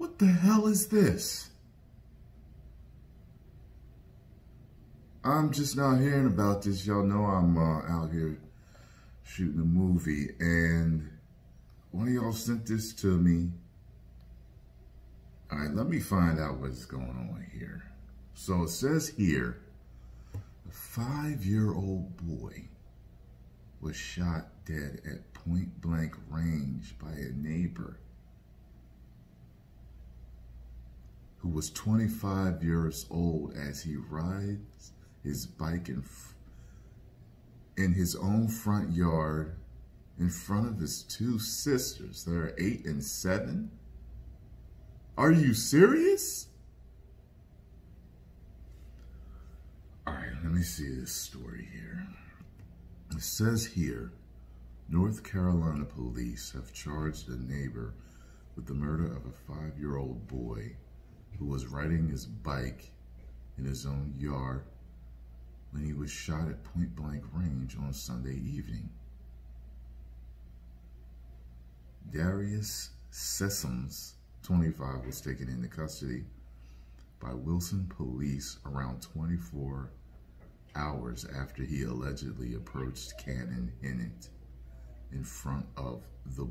What the hell is this? I'm just not hearing about this. Y'all know I'm uh, out here shooting a movie, and one of y'all sent this to me. All right, let me find out what's going on here. So it says here, a five-year-old boy was shot dead at point blank range by a neighbor who was 25 years old as he rides his bike in, in his own front yard in front of his two sisters that are eight and seven? Are you serious? All right, let me see this story here. It says here, North Carolina police have charged a neighbor with the murder of a five-year-old boy who was riding his bike in his own yard when he was shot at point blank range on Sunday evening. Darius Sessoms, 25, was taken into custody by Wilson police around 24 hours after he allegedly approached Cannon Hinnant in front of the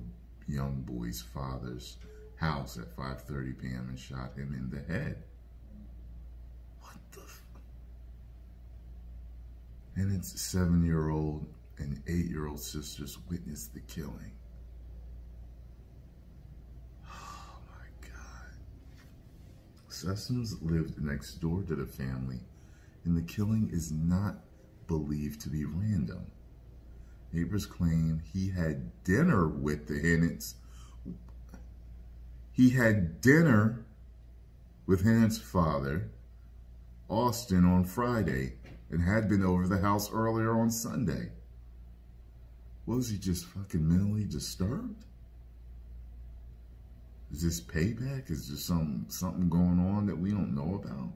young boy's father's house at 5.30 p.m. and shot him in the head. What the? Hinnant's seven-year-old and eight-year-old sisters witnessed the killing. Oh my God. Sessoms lived next door to the family and the killing is not believed to be random. Neighbors claim he had dinner with the Hinnants. He had dinner with Hinnant's father, Austin, on Friday and had been over the house earlier on Sunday. Was he just fucking mentally disturbed? Is this payback? Is there some something going on that we don't know about?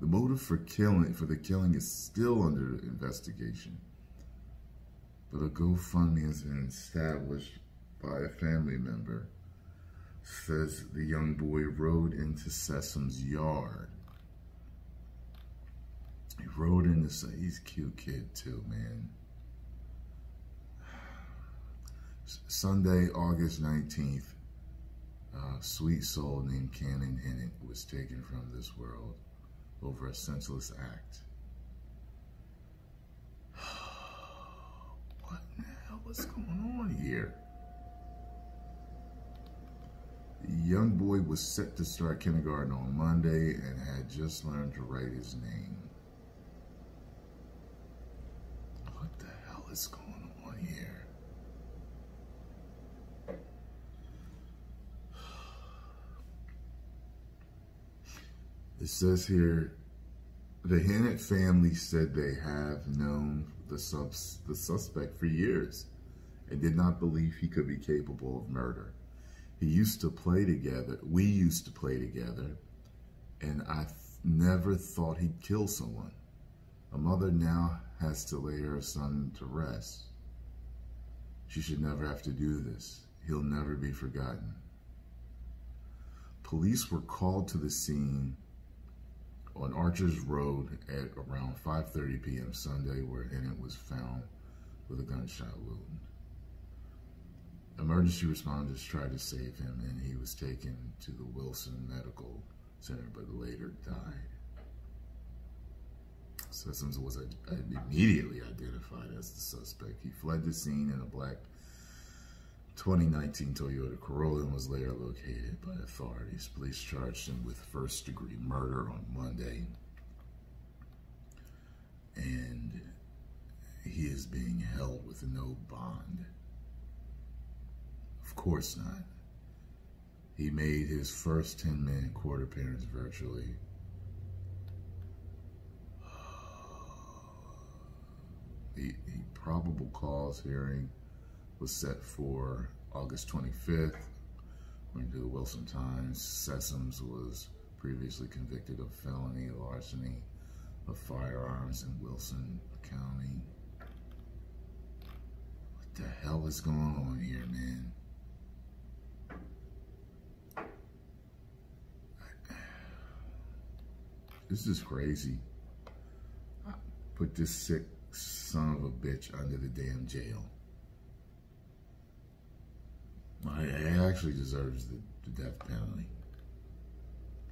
The motive for killing for the killing is still under investigation. But a GoFundMe has been established by a family member. Says the young boy rode into Sessom's yard. He rode into he's a cute kid too, man. Sunday, August 19th, a uh, sweet soul named Cannon Hinnant was taken from this world over a senseless act. what the hell is going on here? The young boy was set to start kindergarten on Monday and had just learned to write his name. What the hell is going on here? It says here, the Hinnant family said they have known the, subs, the suspect for years and did not believe he could be capable of murder. He used to play together. We used to play together, and I never thought he'd kill someone. A mother now has to lay her son to rest. She should never have to do this. He'll never be forgotten. Police were called to the scene on Archers Road at around 5.30 p.m. Sunday where Hinnant was found with a gunshot wound. Emergency responders tried to save him and he was taken to the Wilson Medical Center but later died. Sessoms was immediately identified as the suspect. He fled the scene in a black 2019 Toyota Corolla and was later located by authorities. Police charged him with first degree murder on Monday. And he is being held with no bond. Of course not. He made his first 10 minute court appearance virtually. The, the probable cause hearing was set for August 25th. According to the Wilson Times, Sessoms was previously convicted of felony larceny of firearms in Wilson County. What the hell is going on here, man? This is crazy. Put this sick son of a bitch under the damn jail. He actually deserves the, the death penalty.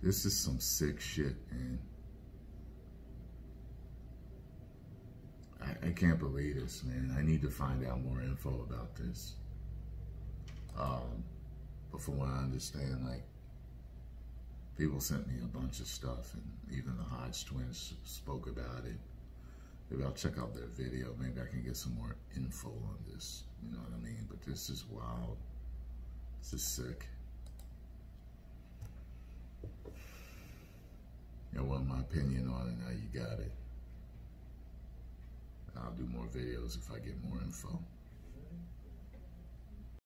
This is some sick shit, man. I, I can't believe this, man. I need to find out more info about this. Um, but from what I understand, like, people sent me a bunch of stuff, and even the Hodge twins spoke about it. Maybe I'll check out their video. Maybe I can get some more info on this. You know what I mean? But this is wild. This is sick. I want my opinion on it. Now you got it. I'll do more videos if I get more info.